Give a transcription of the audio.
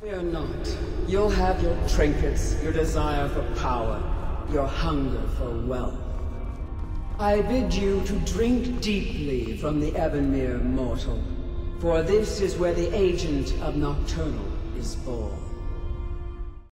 Fear not. You'll have your trinkets, your desire for power, your hunger for wealth. I bid you to drink deeply from the Ebonmere mortal, for this is where the agent of Nocturnal is born.